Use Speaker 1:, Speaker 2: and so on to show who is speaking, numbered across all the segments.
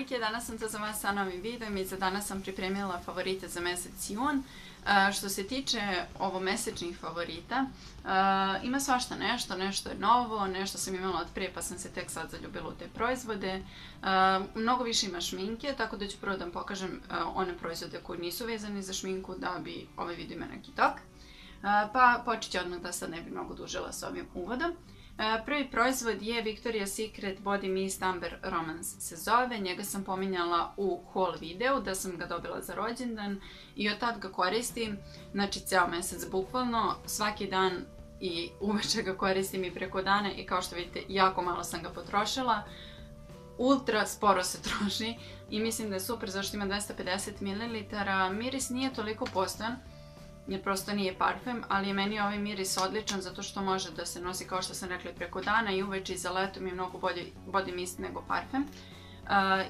Speaker 1: devojke, danas sam to za vas sa novim videom i za danas sam pripremila favorite za mesec jun. E, što se tiče ovomesečnih favorita, e, ima svašta nešto, nešto je novo, nešto sam imala od prije pa sam se tek sad zaljubila u te proizvode. E, mnogo više ima šminke, tako da ću prvo da vam pokažem one proizvode koji nisu vezani za šminku da bi ovaj video ima neki tok. Pa počet ću odmah da sad ne bi mnogo dužila s ovim uvodom. E, prvi proizvod je Victoria's Secret Body Mist Amber Romance se zove. Njega sam pominjala u haul videu da sam ga dobila za rođendan i od tad ga koristim, znači ceo mjesec bukvalno, svaki dan i uveče ga koristim i preko dana i kao što vidite jako malo sam ga potrošila. Ultra sporo se troši i mislim da je super zašto ima 250 ml. Miris nije toliko postojan, jer prosto nije parfem, ali je meni ovaj miris odličan zato što može da se nosi kao što sam rekla preko dana i uveče i za leto mi je mnogo bolji body mist nego parfem.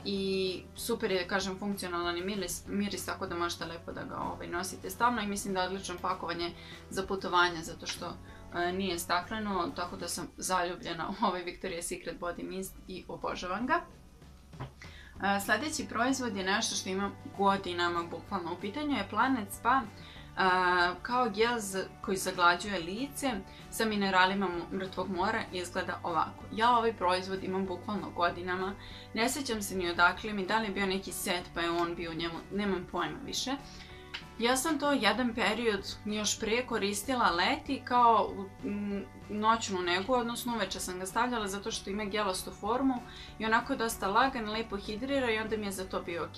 Speaker 1: I super je, kažem, funkcionalan i miris, tako da možete lepo da ga ovaj, nosite stalno i mislim da je odlično pakovanje za putovanje zato što nije stakleno, tako da sam zaljubljena u ovaj Victoria's Secret Body Mist i obožavam ga. Sljedeći proizvod je nešto što imam godinama bukvalno. U pitanju je Planet Spa kao gel koji zaglađuje lice sa mineralima mrtvog mora izgleda ovako. Ja ovaj proizvod imam bukvalno godinama, ne sjećam se ni odakle mi, da li je bio neki set pa je on bio u njemu, nemam pojma više. Ja sam to jedan period još prije koristila leti kao noćnu negu, odnosno uveče sam ga stavljala zato što ima gelastu formu i onako dosta lagan, lepo hidrira i onda mi je za to bio ok.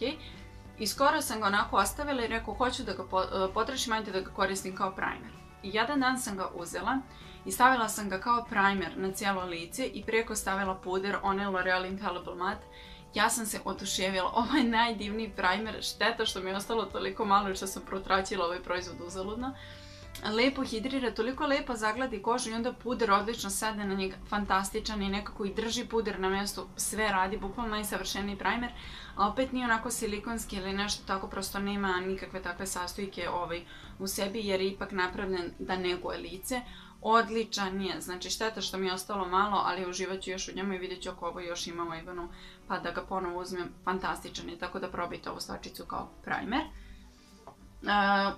Speaker 1: I skoro sam ga onako ostavila i rekao hoću da ga e, potrošim, ajde da ga koristim kao primer. I jedan dan sam ga uzela i stavila sam ga kao primer na cijelo lice i preko stavila puder, onaj L'Oreal Infallible Matte. Ja sam se oduševila, ovo je najdivniji primer, šteta što mi je ostalo toliko malo što sam protraćila ovaj proizvod uzaludno lepo hidrira, toliko lepo zagladi kožu i onda puder odlično sede na njega, fantastičan i nekako i drži puder na mjestu, sve radi, bukvalno najsavršeniji primer, a opet nije onako silikonski ili nešto tako, prosto nema nikakve takve sastojke ovaj, u sebi jer je ipak napravljen da neguje lice. Odličan je, znači šteta što mi je ostalo malo, ali uživat ću još u njemu i vidjet ću ako ovo još ima u Ivanu, pa da ga ponovo uzmem, fantastičan je, tako da probajte ovu stvačicu kao primer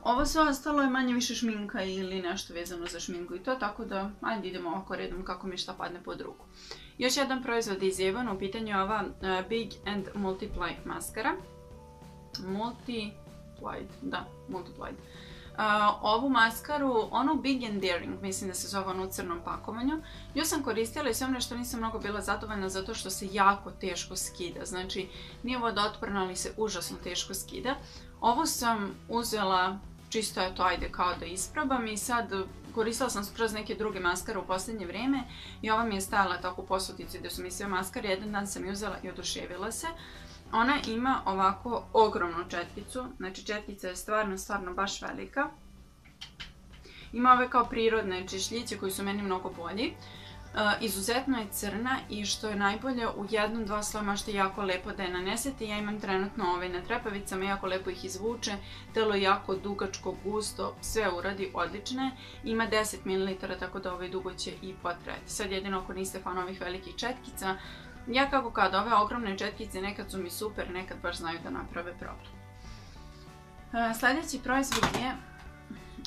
Speaker 1: ovo sve ostalo je manje više šminka ili nešto vezano za šminku i to, tako da ajde idemo ovako redom kako mi šta padne pod ruku. Još jedan proizvod iz Evana, u pitanju je ova Big and Multiply maskara. Multiplied, da, Multiplied. ovu maskaru, onu Big and Daring, mislim da se zove ono u crnom pakovanju. Nju sam koristila i sve ono što nisam mnogo bila zadovoljna zato što se jako teško skida. Znači, nije vodootporna, ali se užasno teško skida. Ovo sam uzela čisto eto ajde kao da isprobam i sad koristila sam skroz neke druge maskare u posljednje vrijeme i ova mi je stajala tako u posutici gdje su mi sve maskare, jedan dan sam ju uzela i oduševila se. Ona ima ovako ogromnu četkicu, znači četkica je stvarno, stvarno baš velika. Ima ove kao prirodne češljiće koji su meni mnogo bolji. Izuzetno je crna i što je najbolje u jednom, dva sloja možete jako lepo da je nanesete. Ja imam trenutno ovaj na trepavicama, jako lepo ih izvuče, telo je jako dugačko, gusto, sve uradi odlične. Ima 10 ml, tako da ovaj dugo će i potrajati. Sad jedino ako niste fan ovih velikih četkica, ja kako kad ove ogromne četkice nekad su mi super, nekad baš znaju da naprave problem. Sljedeći proizvod je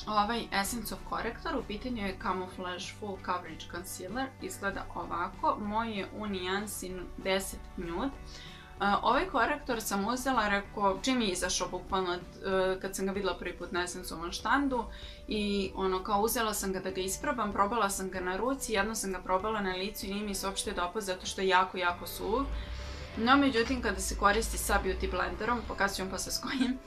Speaker 1: ovaj Essence of Corrector, u pitanju je Camouflage Full Coverage Concealer, izgleda ovako, moj je u nijansi 10 Nude. ovaj korektor sam uzela, rekao, čim je izašao bukvalno e, kad sam ga vidjela prvi put na Essenceovom štandu i ono kao uzela sam ga da ga isprobam, probala sam ga na ruci, jedno sam ga probala na licu i nije mi se uopšte dopao zato što je jako, jako suv. No, međutim, kada se koristi sa Beauty Blenderom, pokazat vam posle s kojim,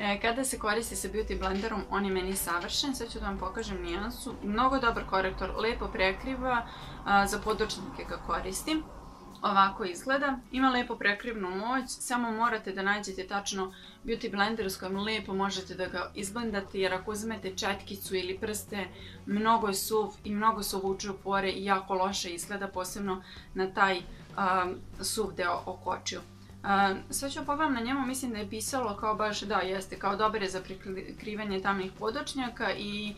Speaker 1: E, kada se koristi sa Beauty Blenderom, on je meni savršen. Sad ću da vam pokažem nijansu. Mnogo dobar korektor, lepo prekriva, za podočnike ga koristim. Ovako izgleda. Ima lepo prekrivnu moć, samo morate da nađete tačno Beauty Blender s kojim lepo možete da ga izblendate jer ako uzmete četkicu ili prste, mnogo je suv i mnogo se uvuče pore i jako loše izgleda, posebno na taj suv deo oko očiju. Sve ću pogledam na njemu, mislim da je pisalo kao baš, da jeste, kao dobar je za prikrivanje tamnih podočnjaka i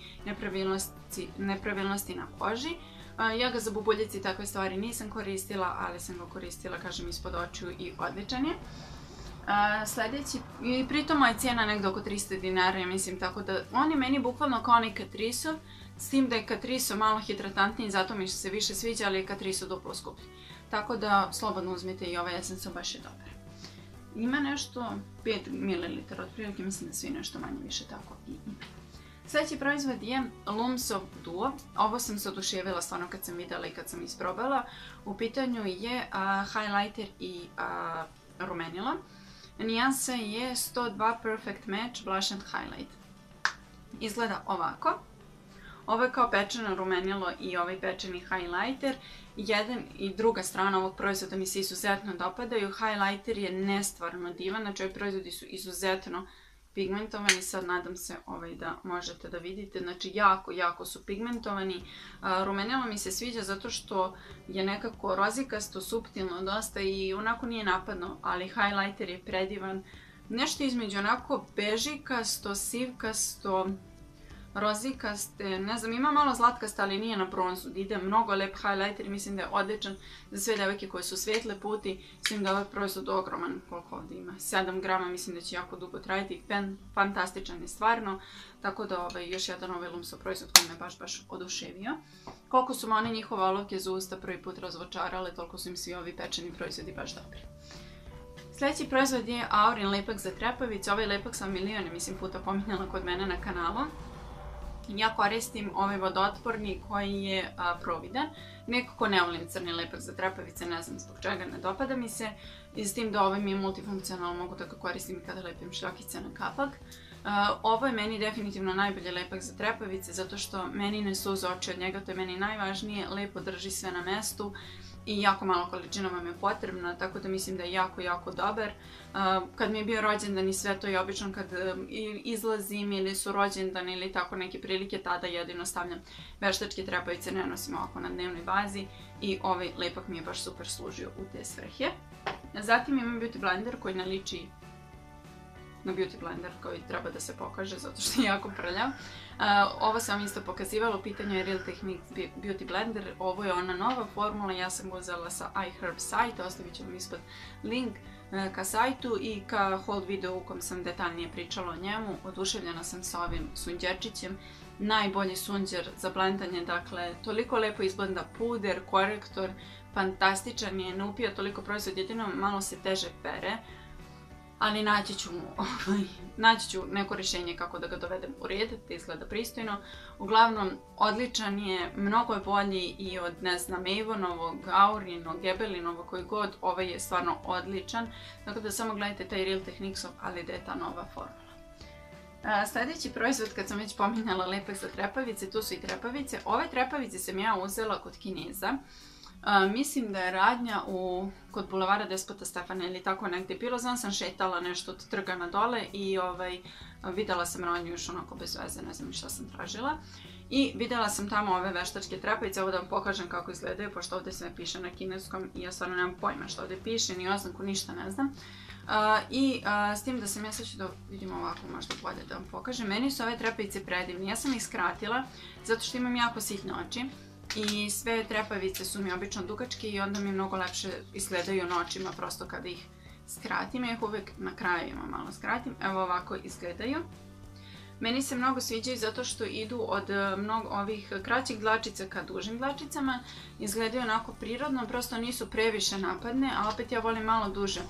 Speaker 1: nepravilnosti, na koži. Ja ga za bubuljici i takve stvari nisam koristila, ali sam ga koristila, kažem, ispod očiju i odličan je. sljedeći, i pritom moja cijena negdje oko 300 dinara, ja mislim, tako da on je meni bukvalno kao onaj Catriso, s tim da je Catriso malo hidratantniji, zato mi se više sviđa, ali je Catriso duplo skuplji. Tako da slobodno uzmite i ovaj esenco, baš je dobar. Ima nešto 5 ml, otprilike mislim da svi nešto manje više tako i ima. Sljedeći proizvod je Lumsov Duo. Ovo sam se oduševila stvarno kad sam vidjela i kad sam isprobala. U pitanju je highlighter i rumenila. Nijansa je 102 Perfect Match Blush and Highlight. Izgleda ovako. Ovo je kao pečeno rumenilo i ovaj pečeni highlighter. Jedan i druga strana ovog proizvoda mi se izuzetno dopadaju. Highlighter je nestvarno divan, znači ovi proizvodi su izuzetno pigmentovani, sad nadam se ovaj, da možete da vidite, znači jako, jako su pigmentovani. Rumenilo mi se sviđa zato što je nekako rozikasto, suptilno dosta i onako nije napadno, ali highlighter je predivan. Nešto između onako bežikasto, sivkasto, rozikaste, ne znam, ima malo zlatkaste, ali nije na bronzu. Ide mnogo lep highlighter i mislim da je odličan za sve devojke koje su svetle puti. Mislim da je ovaj proizvod ogroman, koliko ovdje ima, 7 grama, mislim da će jako dugo trajiti. Fantastičan je stvarno, tako da ovaj, još jedan ovaj Lumso proizvod koji me baš, baš oduševio. Koliko su one njihove olovke za usta prvi put razvočarale, toliko su im svi ovi pečeni proizvodi baš dobri. Sljedeći proizvod je Aurin lepak za trepavice. Ovaj lepak sam milijone, mislim, puta pominjala kod mene na kanalu. Ja koristim ovaj vodotporni koji je providan. Nekako ne volim crni lepak za trepavice, ne znam zbog čega, ne dopada mi se. I s tim da ovaj mi je multifunkcionalno, mogu da ga koristim kada lepim šljokice na kapak. Ovo je meni definitivno najbolji lepak za trepavice zato što meni ne suze oči od njega, to je meni najvažnije, lepo drži sve na mestu i jako malo količina vam je potrebna, tako da mislim da je jako, jako dobar. Kad mi je bio rođendan i sve to je obično kad izlazim ili su rođendan ili tako neke prilike, tada jedino stavljam veštačke trepavice, ne nosim ovako na dnevnoj bazi i ovaj lepak mi je baš super služio u te svrhe. Zatim imam Beauty Blender koji naliči na Beauty Blender koji treba da se pokaže zato što je jako prljav. ovo sam isto pokazivala, u pitanju Real Techniques Beauty Blender. Ovo je ona nova formula, ja sam uzela sa iHerb sajta, ostavit ću vam ispod link e, ka sajtu i ka hold video u kom sam detaljnije pričala o njemu. Oduševljena sam sa ovim sunđerčićem. Najbolji sunđer za blendanje, dakle, toliko lepo izblenda puder, korektor, fantastičan je, ne upija toliko proizvod, jedino malo se teže pere ali naći ću, ovaj, naći ću neko rješenje kako da ga dovedem u red, da izgleda pristojno. Uglavnom, odličan je, mnogo je bolji i od, ne znam, Avonovog, Aurinog, Gebelinovog, koji god, ovaj je stvarno odličan. Tako da samo gledajte taj Real Techniquesov, ali da je ta nova formula. sljedeći proizvod, kad sam već pominjala lepak za trepavice, tu su i trepavice. Ove trepavice sam ja uzela kod Kineza mislim da je radnja u, kod bulevara Despota Stefana ili tako negdje bilo. Znam sam šetala nešto od trga na dole i ovaj, vidjela sam radnju još onako bez veze, ne znam šta sam tražila. I vidjela sam tamo ove veštačke trepavice, ovo da vam pokažem kako izgledaju, pošto ovdje sve piše na kineskom i ja stvarno nemam pojma što ovdje piše, ni oznaku, ništa ne znam. I s tim da sam ja sad ću da vidim ovako možda bolje da vam pokažem. Meni su ove trepavice predivne, ja sam ih skratila zato što imam jako sitne oči i sve trepavice su mi obično dugačke i onda mi mnogo lepše izgledaju noćima prosto kada ih skratim. Ja ih uvijek na krajevima malo skratim. Evo ovako izgledaju. Meni se mnogo sviđaju zato što idu od e, mnogo ovih kraćih dlačica ka dužim dlačicama. Izgledaju onako prirodno, prosto nisu previše napadne, a opet ja volim malo duže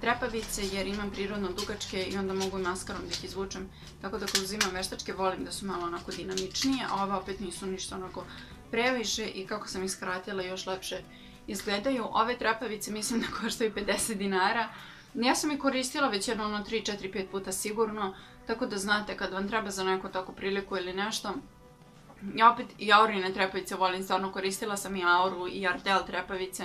Speaker 1: trepavice jer imam prirodno dugačke i onda mogu i maskarom da ih izvučem. Tako da kad uzimam veštačke volim da su malo onako dinamičnije, a ove opet nisu ništa onako previše i kako sam ih skratila još lepše izgledaju. Ove trepavice mislim da koštaju 50 dinara. Ja sam ih koristila već jedno ono 3, 4, 5 puta sigurno, tako da znate kad vam treba za neku takvu priliku ili nešto. Ja opet i Aurine trepavice volim, stvarno koristila sam i Auru i Ardell trepavice,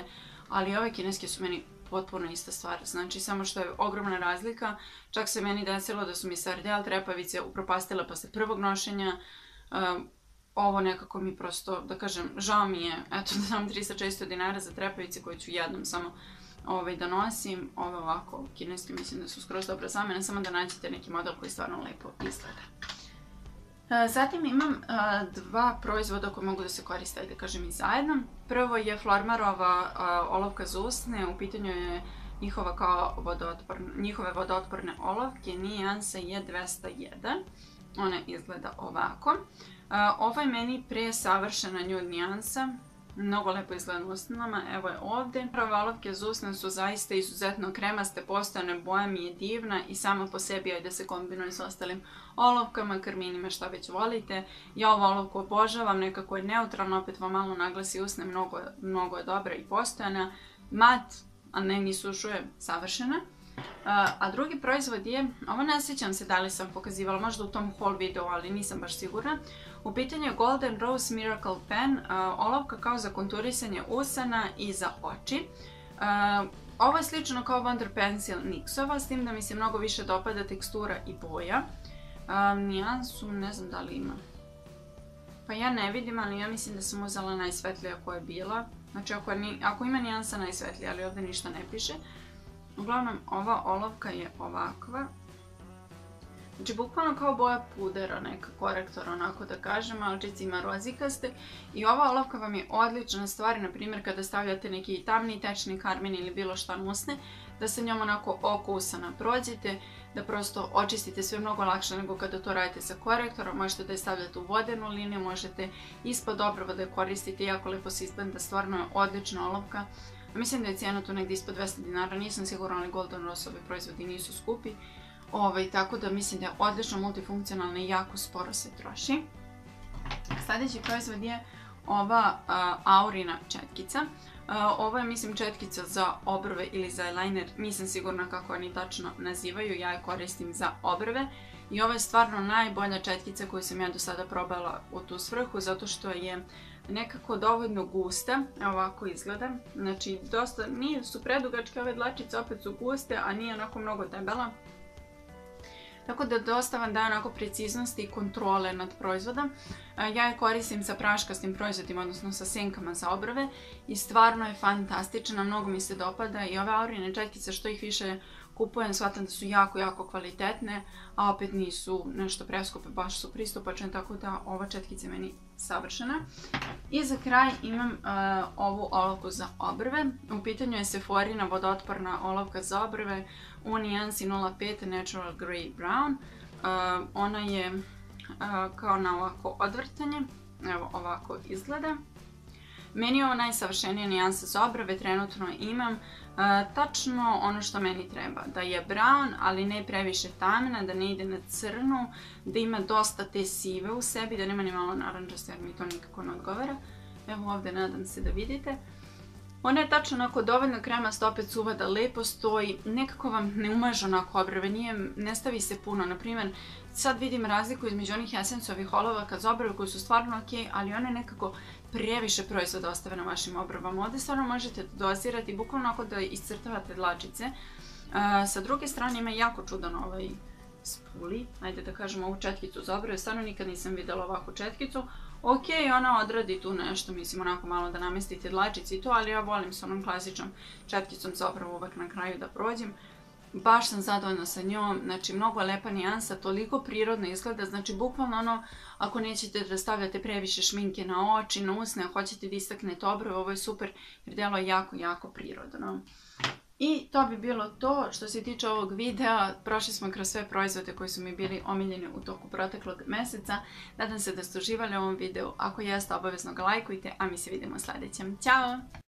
Speaker 1: ali ove kineske su meni potpuno ista stvar. Znači, samo što je ogromna razlika. Čak se meni desilo da su mi se Ardell trepavice upropastile posle prvog nošenja. Ovo nekako mi prosto, da kažem, žao mi je, eto da dam 300 dinara za trepavice koje ću jednom samo ovaj, da nosim. Ove ovako kineski mislim da su skroz dobro same, ne samo da nađete neki model koji stvarno lepo izgleda. Zatim imam dva proizvoda koje mogu da se koriste, da kažem i zajedno. Prvo je Flormarova olovka za usne, u pitanju je njihova kao vodootporne, njihove vodootporne olovke, nijansa je 201. Ona izgleda ovako. Ovo je meni pre savršena nude nijansa, mnogo lepo izgleda na usnama, evo je ovdje. Prve olovke za usne su zaista izuzetno kremaste, postojane, boja mi je divna i sama po sebi je da se kombinuje s ostalim olovkama, karminima, šta već volite. Ja ovu olovku obožavam, nekako je neutralna, opet vam malo naglasi usne, mnogo, mnogo je dobra i postojana. Mat, a ne ni sušuje, savršena. A drugi proizvod je, ovo ne sjećam se da li sam pokazivala, možda u tom haul videu, ali nisam baš sigurna. U pitanju je Golden Rose Miracle Pen, olovka kao za konturisanje usana i za oči. Ovo je slično kao Wonder Pencil NYX-ova, s tim da mi se mnogo više dopada tekstura i boja. Nijansu ne znam da li ima. Pa ja ne vidim, ali ja mislim da sam uzela najsvetlija koja je bila. Znači ako, ako ima nijansa najsvetlija, ali ovdje ništa ne piše. Uglavnom, ova olovka je ovakva. Znači, bukvalno kao boja pudera, neka korektor, onako da kažem, malčice ima rozikaste. I ova olovka vam je odlična stvar, na primjer kada stavljate neki tamni tečni karmin ili bilo šta nusne, da se njom onako oko usana prođete, da prosto očistite sve mnogo lakše nego kada to radite sa korektorom. Možete da je stavljate u vodenu liniju, možete ispod obrva da je koristite, jako lepo se izgleda, stvarno je odlična olovka. Mislim da je cijena tu negdje ispod 200 dinara, nisam sigurna, ali Golden Rose ovi proizvodi nisu skupi. Ovaj, tako da mislim da je odlično multifunkcionalna i jako sporo se troši. Sljedeći proizvod je ova Aurina četkica. ovo je mislim četkica za obrve ili za eyeliner, nisam sigurna kako oni tačno nazivaju, ja je koristim za obrve. I ovo je stvarno najbolja četkica koju sam ja do sada probala u tu svrhu, zato što je nekako dovoljno gusta, ovako izgleda. Znači, dosta, nije su predugačke ove dlačice, opet su guste, a nije onako mnogo debela. Tako da dosta vam daje onako preciznosti i kontrole nad proizvodom. Ja je koristim sa praškastim proizvodima, odnosno sa senkama za obrve i stvarno je fantastična, mnogo mi se dopada i ove aurine četkice što ih više kupujem, shvatam da su jako, jako kvalitetne, a opet nisu nešto preskupe, baš su pristupačne, tako da ova četkica je meni savršena. I za kraj imam uh, ovu olovku za obrve. U pitanju je Sephorina vodootporna olovka za obrve u nijansi 05 Natural Grey Brown. Uh, ona je uh, kao na ovako odvrtanje. Evo ovako izgleda. Meni ovo najsavršenija nijansa za obrve, trenutno imam tačno ono što meni treba. Da je brown, ali ne previše tamna, da ne ide na crnu, da ima dosta te sive u sebi, da nema ni malo naranđaste jer mi to nikako ne odgovara. Evo ovdje nadam se da vidite. Ona je tačno onako dovoljno kremasta, opet suva da lepo stoji, nekako vam ne umaže onako obrve, ne stavi se puno. Naprimjer, sad vidim razliku između onih esencovih olova kad za obrve koji su stvarno ok, ali one nekako previše proizvoda ostave na vašim obrvama. Ovdje stvarno možete dozirati, bukvalno ako da iscrtavate dlačice. sa druge strane ima jako čudan ovaj spuli, ajde da kažemo ovu četkicu za obrve, stvarno nikad nisam vidjela ovakvu četkicu. Ok, ona odradi tu nešto, mislim onako malo da namestite dlačice i to, ali ja volim s onom klasičnom četkicom za obrvu uvek na kraju da prođem. Baš sam zadovoljna sa njom, znači mnogo lepa nijansa, toliko prirodno izgleda, znači bukvalno ono, ako nećete da stavljate previše šminke na oči, na usne, a hoćete da istaknete obrve, ovo je super jer djelo je jako, jako prirodno. I to bi bilo to što se tiče ovog videa. Prošli smo kroz sve proizvode koji su mi bili omiljeni u toku proteklog mjeseca. Nadam se da ste uživali u ovom videu. Ako jeste, obavezno ga lajkujte, a mi se vidimo u sljedećem. Ćao!